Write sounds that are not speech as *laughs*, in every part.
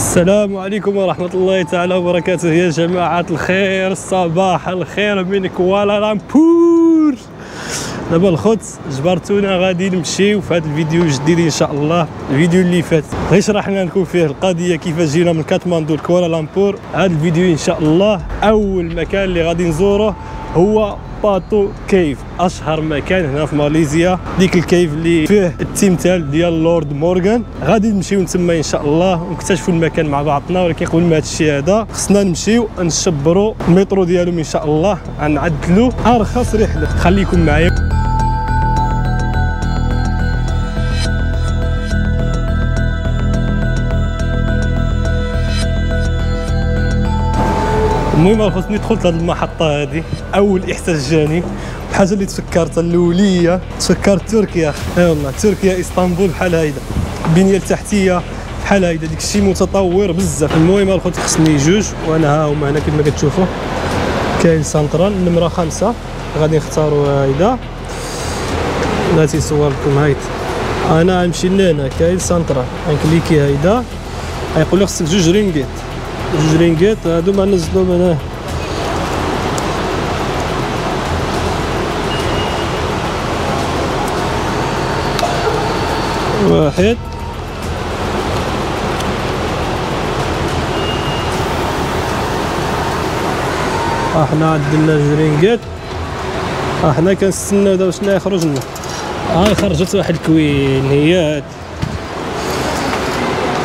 السلام عليكم ورحمة الله تعالى وبركاته يا جماعة. الخير صباح الخير من كوالالمبور دابا الخوت جبرتونا غادي نمشيو في هذا الفيديو الجديد إن شاء الله. الفيديو اللي فات غير شرحنا لكم فيه القضية كيفاش جينا من كاتماندو لكوالالمبور هذا الفيديو إن شاء الله أول مكان اللي غادي نزوره هو Batu Cave أشهر مكان هنا في ماليزيا. ديك ال cave اللي فيه التمثال ديال Lord Murugan. غادي نمشيو نتما إن شاء الله ونكتشفوا المكان مع بعضنا ولكن قبل ما هذا الشيء هذا خصنا نمشيو نشبروا المترو ديالهم إن شاء الله غنعدلوا أرخص رحلة. خليكم معايا. المهم خصني دخلت هذه المحطة هذه أول إحساس جاني. الحاجة اللي تفكرت الأولية تفكرت تركيا أي والله تركيا إسطنبول بحال هيدا البنية التحتية بحال هيدا ديك الشيء متطور بزاف. المهم الخوت خصني جوج وأنا ها هما هنا كما كتشوفوا. KL Sentral النمره خمسة. غادي نختاروا هيدا بلاتي نصور لكم هايت. أنا غنمشي لهنا. KL Sentral. غنكليكي هيدا غيقول لي خصك جوج رينغيت جوج رينغيت هادو ما نزلو هنا. واحد. إحنا عدلنا جوج رينغيت إحنا كنستناو دابا شنو يخرج لنا. ها خرجت واحد ال coin هي هاد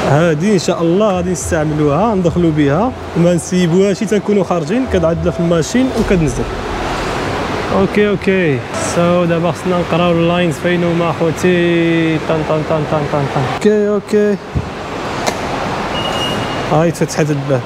هذه إن شاء الله غادي نستعملوها ندخلوا بها وما نسيبوهاش. تنكونوا خارجين كتعدلها في الماشين وكتنزل. أوكي أوكي. سو دابا خصنا نقراو اللاينز فين هما خوتي. طن طن طن طن طن طن أوكي أوكي. هاي تفتحت الباب.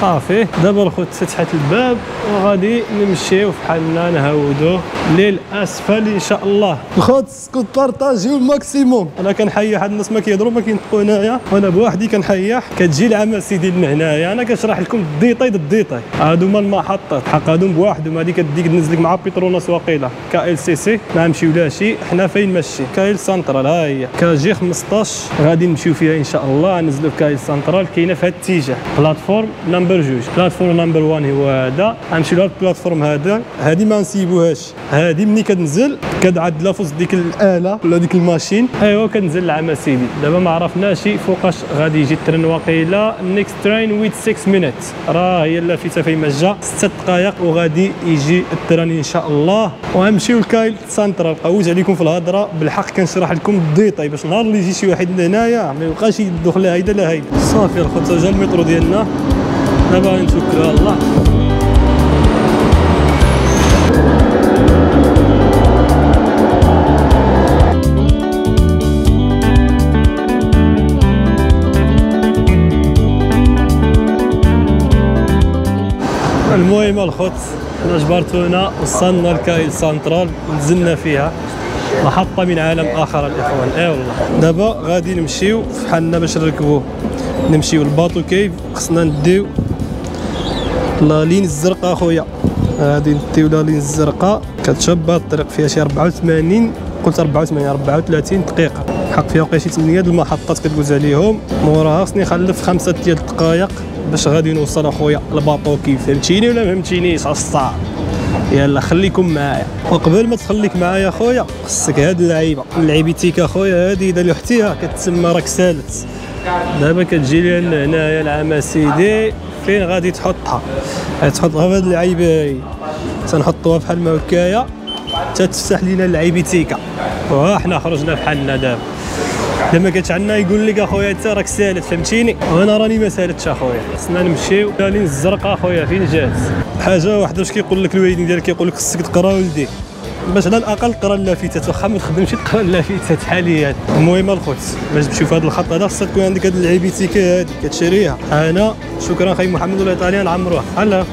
صافي. دابا الخوت فتحت الباب وغادي نمشيو فحالنا نهودو للأسفل إن شاء الله. الخوت سكوت بارطاجيو الماكسيموم. أنا كنحيي واحد الناس ما كيهضروا ما كينطقوا هنايا. وأنا بوحدي كنحيح كتجي العمل سيدي لنا هنايا. أنا كنشرح لكم الديتاي الديتاي هادو هما المحطات حق هادو بوحدهم. هادي كديك تنزلك مع بيتروناس واقيلا كا ال سي سي. ما نمشيو لا شي حنا فين ماشي KL Sentral. ها هي. كاجي 15 غادي نمشيو فيها إن شاء الله. ننزلوا في KL Sentral. كاينة في هذا الاتجاه. platform number جوج. platform number 1 هو هذا. غنمشيو لهاد ال platform هذا. هذه ما نسيبوهاش. هذه ملي كتنزل كتعدلها في وسط ديك الآلة ولا ديك ال machine. ايوا كنزل العام سيدي. دابا ما عرفناش فوقاش غادي يجي ال train واقيلا. next train wait 6 minutes راه هي اللافته فين ما جا 6 دقائق وغادي يجي ال train إن شاء الله. وغنمشيو ل KL Sentral. قويت عليكم في الهضرة. بالحق كنشرح لكم الديتاي باش نهار اللي يجي شي واحد هنايا ما يبقاش يدخل لا هيدا لا هيدا. صافي الخوت جا المترو ديالنا. دابا نتوكلوا على الله. المهم الخوت حنا جبرتونا وصلنا ل KL Sentral نزلنا فيها. محطة من عالم آخر الإخوان. إي والله. دابا غادي نمشيو فحالنا باش نركبو نمشيو لباطو كيف؟ خصنا نديو لا لين الزرقاء خويا غادي نديو لا لين الزرقاء كتشبه الطريق فيها شي 84 قلت 84 34 دقيقة. حق فيها وقع شي 8 المحطات كتقوز عليهم. موراها خصني نخلف خمسة ديال الدقائق باش غادي نوصل أخويا الباطو كيف. فهمتيني ولا ما فهمتينيش؟ يلا خليكم معايا. وقبل ما تخليك معايا أخويا خصك هاد اللعيبة. لعيبتيك أخويا هادي إذا لوحتيها كتسمى راك سالت. دابا كتجي لي هنايا العام سيدي. فين غادي تحطها؟ تحطها في هاد اللعيبة هاي. تنحطوها بحال ما هكايا تتفتح لينا اللعيبتيكا وها حنا خرجنا بحالنا دابا. لما كانت عندنا يقول لك أخويا أنت راك سالت فهمتيني؟ وأنا راني ما سالتش أخويا. خصنا نمشيو. لين الزرقاء أخويا فين جات؟ حاجة واحدة واش كيقول لك الوالدين ديالك؟ كيقول لك خصك تقرا ولدي. باش على الاقل تقرا اللافتات واخا ما تخدمش تقرا اللافتات حاليا المهم الخوت باش تمشيو في هذا الخط هذا خصك تكون عندك هاد اللعيبيتيكا هادي كتشريها أنا شكرا خي محمد والايطاليان عمروها هلا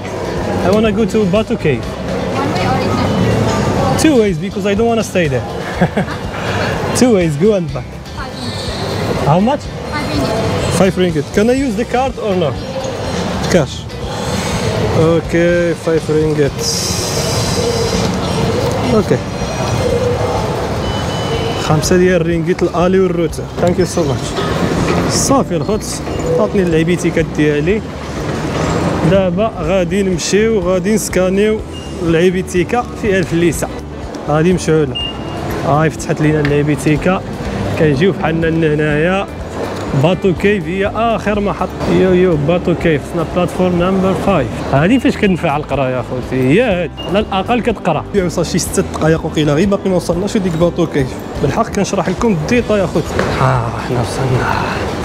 I wanna go to Batu Cave. Two ways because I don't want to stay there. *laughs* Two ways, go and back. How much? Five ringgit. Can I use the card or no? Cash. Okay, five ringgit. Okay. خمسة ديال الرينجيت ال aller وال retour thank you so much صافي الخوت. عطني اللعيبيتيكات ديالي دابا غادي نمشيو غادي نسكانيو اللعيبيتيكا فيها الفليسه غادي نمشيو لها. هاي فتحت لينا اللعيبيتيكا كنجيو بحالنا لهنايا. Batu Caves هي آخر محط. يو يو Batu Caves خصنا platform number 5 هذه فاش كنفع القرايه أخوتي؟ هي هذه. على الأقل كتقرا. وصل شي 6 دقائق وقيلة. غير باقي ما وصلناش لديك Batu Caves بالحق كنشرح لكم الديتا يا أخوتي. ها حنا وصلنا.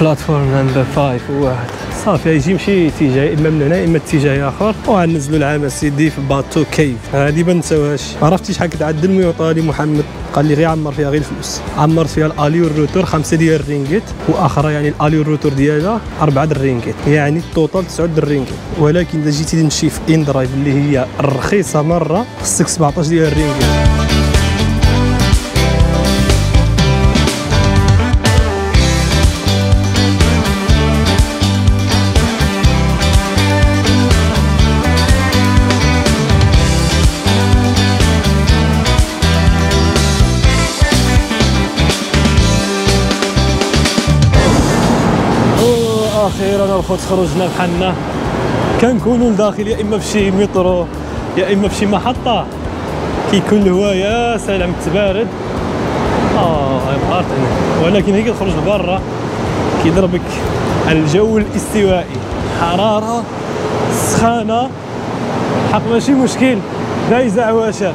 platform number 5 هو هذا. صافي يجي يمشي اتجاه إما من هنا إما اتجاه آخر. وغنزلوا العام سيدي في Batu Caves هذه ما نساوهاش. عرفتي شحال كتعدل الميوطه لي محمد؟ قال لي غير عمر فيها غير الفلوس. عمر فيها ال aller وال retour 5 ديال الرينجيت وأخرى يعني ال aller وال retour ديالها 4 د الرينجيت يعني ال total 9 د الرينجيت ولكن إذا جيتي تمشي في inDrive اللي هي الرخيصه مرة خصك 17 ديال الرينجيت أخيرا الخوت خرجنا بحالنا كنكونوا لداخل يا إما في شي مترو يا إما في شي محطة. كيكون الهواء يا سلام تبارد. آه بارد ولكن هي كتخرج لبرا. كيضربك الجو الاستوائي. حرارة سخانة. حق ماشي مشكل. دايزه عواشة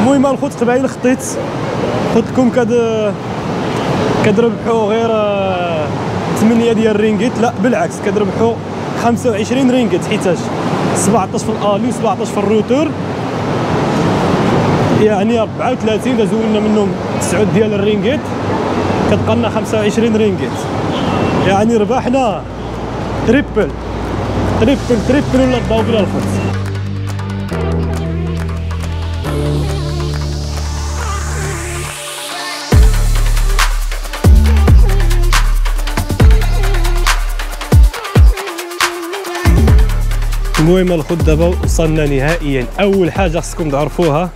المهم الخوت قبائل خطيت. لكم كد كتربحوا غير 8 ديال الرينجيت. لا بالعكس كتربحوا 25 رينجيت حيتاش 17 في ال aller و17 في ال retour. يعني 34 إذا زولنا منهم 9 ديال الرينجيت كتبقى لنا 25 رينجيت. يعني ربحنا triple triple triple ولا ال double المهم الخد دابا وصلنا نهائيا. أول حاجة خصكم تعرفوها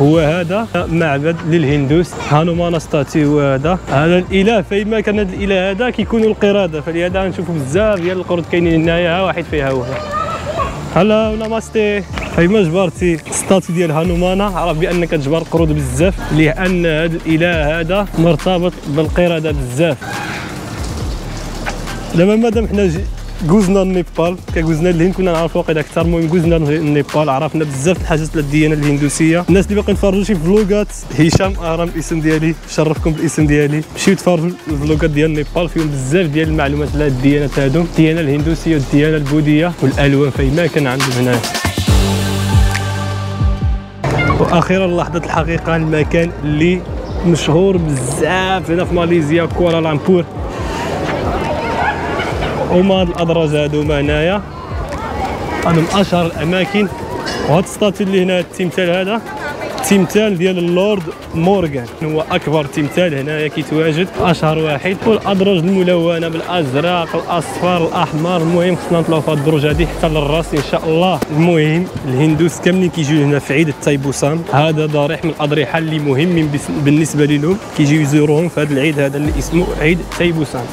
هو هذا معبد للهندوس هانومان ستاتي هو هذا هذا الإله فيما كان هذا الإله هذا كيكونوا القرده فلهذا نشوفوا بزاف ديال القرود كاينين هنايا. واحد فيها هو. هلا ناماستي فيما جبرتي ستاتي ديال هانومانا عرف بأنك تجبر قرود بزاف لأن هذا الإله هذا مرتبط بالقرده بزاف. دابا مادام حنا قوزنا النيبال كقوزنا الهند كنا نعرفوا واقيلا أكثر. المهم قوزنا النيبال عرفنا بزاف الحاجات الديانه الهندوسية. الناس اللي باقيين يتفرجوا شي فلوغات هشام اهرم الاسم ديالي شرفكم بالاسم ديالي. مشيو تفرجوا الفلوغات ديال النيبال فيهم بزاف ديال المعلومات على الديانات هادو الديانه الهندوسية والديانه البوذيه والالوان فيما كان عندهم هنايا وأخيرا لحظه الحقيقة المكان اللي مشهور بزاف هنا في ماليزيا كوالالامبور هما هاد الادراج هادوما هنايا هادو من أشهر الأماكن وهاد ال statue اللي هنا التمثال هذا تمثال ديال ال Lord Murugan. هو أكبر تمثال هنايا كيتواجد أشهر واحد. والأدراج الملونة بالأزرق الأصفر الأحمر. المهم خصنا نطلعوا في الدروج هذه حتى للراس إن شاء الله. المهم الهندوس كاملين كيجيو هنا في عيد التايبوسان. هذا ضريح من الأضرحة اللي مهمين بالنسبة لهم كيجيو يزوروهم في هذا العيد هذا اللي اسمه عيد التايبوسان.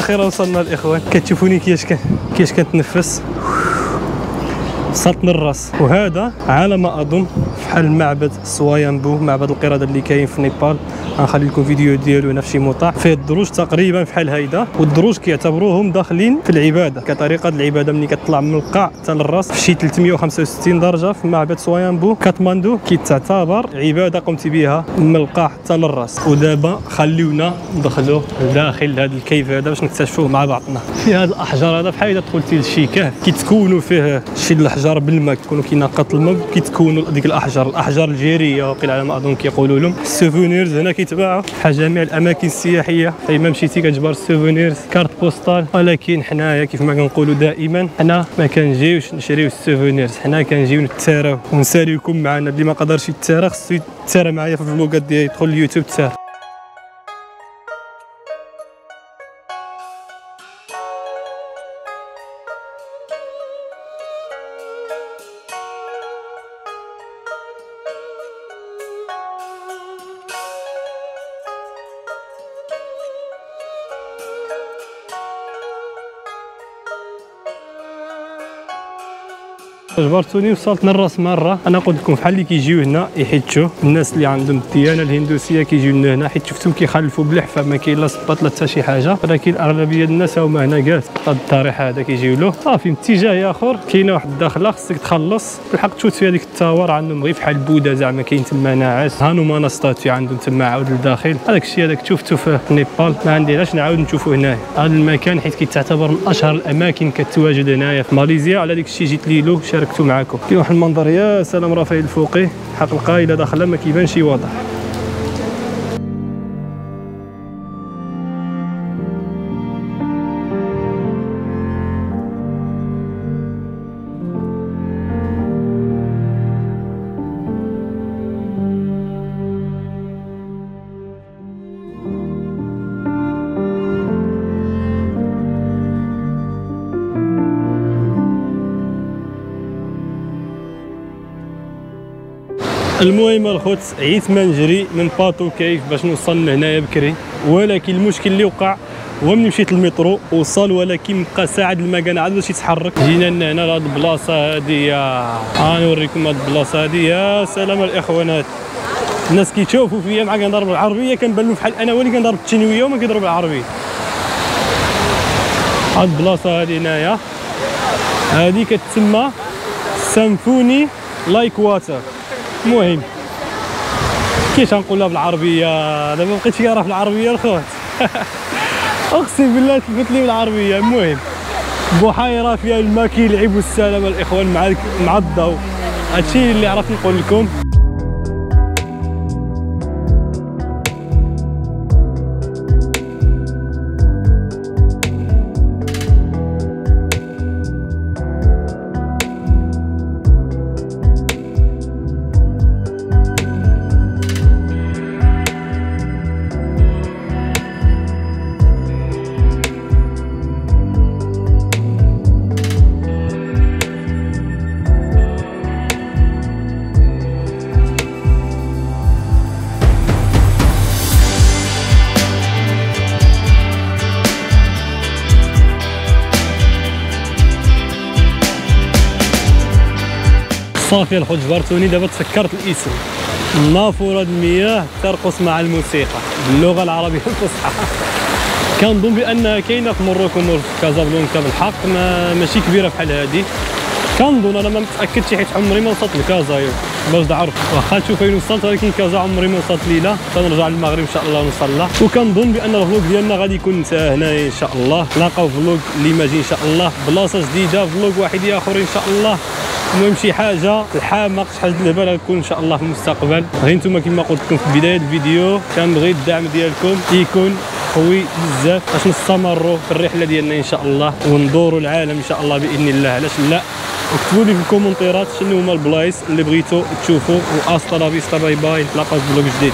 أخيرا وصلنا الاخوان كتشوفوني كيفاش كيفاش كنتنفس وصلتنا الرأس. وهذا على ما أظن بحال معبد سوايامبو معبد القرده اللي كاين في نيبال. غنخلي لكم فيديو ديالو هنا في شي موطع فيه الدروج تقريبا بحال هيدا والدروج كيعتبروهم داخلين في العبادة. كطريقة العبادة ملي كتطلع من القاع حتى للرأس في شي 365 درجة في معبد سوايامبو. كاتماندو كيتعتبر عبادة قمت بها من القاع حتى للرأس. ودابا خليونا ندخلوا داخل هذا ال cave هذا باش نكتشفوه مع بعضنا. في هذا الأحجار هذا بحال اذا دخلتي لشي كهف كيتكونوا فيه شي الأحجار بالماء كيكونوا كينقط الماء كيتكونوا ديك الأحجار الأحجار الجيرية وقيل على ما أظن كيقولوا لهم. ال souvenirs هنا كيتباعوا. في جميع الأماكن السياحية. فايما مشيتي كتجبر ال souvenirs carte postale ولكن حنايا كيف ما كنقولوا دائما حنا ما كنجيوش نشريو ال souvenirs حنا كنجيو نتساراو. ونساليكم معنا اللي ما قدرش يتسارى خصو يتسارى معايا في الفلوقات ديالي. يدخل اليوتيوب تسارى. خويا جبرتوني وصلت لراس مرة. أنا قلت لكم فحال اللي كيجيو هنا يحجوا الناس اللي عندهم الديانة الهندوسية كيجيو لنا هنا. حيت شفتهم كيخلفوا بالحفه ما كاين لا سباط لا حتى شي حاجة. ولكن أغلبية الناس هما هنا كاع هذا الضريح هذا كيجيو له. صافي اتجاه آخر كاينة واحد الداخلة خصك تخلص. بالحق تفوت في هذيك التاور عندهم غير فحال بودا زعما كاين تما ناعس. هانو مانستاتيو عندهم تما عاود للداخل هذاك الشيء هذاك شفته في نيبال. ما عندي علاش نعاود نشوفه هنا هذا المكان حيت كيتعتبر من أشهر الأماكن كتواجد هنايا في ماليزيا. على ديك الشيء جيت ليلو شاركت معكم كاين واحد المنظر يا سلام رافائيل الفوقي. حق القايله داخله ما كيبانش واضح. المهم الخوت عيت ما نجري من باطو كيف باش نوصل لهنايا بكري. ولكن المشكل اللي وقع هو ملي مشيت للمترو وصل ولكن بقى ساعه المكان عاد باش يتحرك. جينا لنا هنا لهاد البلاصة هادي ها نوريكم هاد البلاصة هادي يا سلام الإخوانات. الناس كيشوفوا فيا مع كنضرب العربية كنبان لهم بحال أنا هو اللي كنضرب التنوية وما كيضرب العربية. هاد البلاصة هادي هنايا. هادي كتسمى سامفوني لايك واتر. المهم كيفاش غنقولها بالعربية؟ دابا بقيت كنعرف العربية الخوت *laughs* أقسم بالله تلفت لي بالعربية. المهم بحيرة فيها الماء كيلعب والسلام الإخوان مع مع هادشي اللي عرفت نقول لكم. صافي الخوت جبرتوني دابا تفكرت الاسم. نافورة المياه ترقص مع الموسيقى. باللغة العربية الفصحى. كنظن بانها كاينة في مروكو في كازابلانكا بالحق ما ماشي كبيرة بحال هذه كنظن أنا ما متأكدش حيت عمري ما وصلت لكازا باش تعرف. واخا نشوف فين وصلت ولكن كازا عمري ما وصلت ليها تنرجع للمغرب إن شاء الله لها وكنظن بأن الفلوق ديالنا غادي يكون انتهى هنايا إن شاء الله. نلقاو فلوق اللي ماجي إن شاء الله. بلاصة جديدة فلوق واحد آخر إن شاء الله. المهم شي حاجة الحامق شي حاجة اللي بالها تكون إن شاء الله في المستقبل. غير نتوما كما قلت لكم في بدايه الفيديو كنبغي الدعم ديالكم. يكون قوي بزاف باش نستمروا في الرحلة ديالنا إن شاء الله وندوروا العالم إن شاء الله بإذن الله. علاش لا؟ اكتبوا لي في الكومنتيرات شنو هما البلايص اللي بغيتو تشوفوا. فيستا bye bye. نتلاقاو في vlog جديد.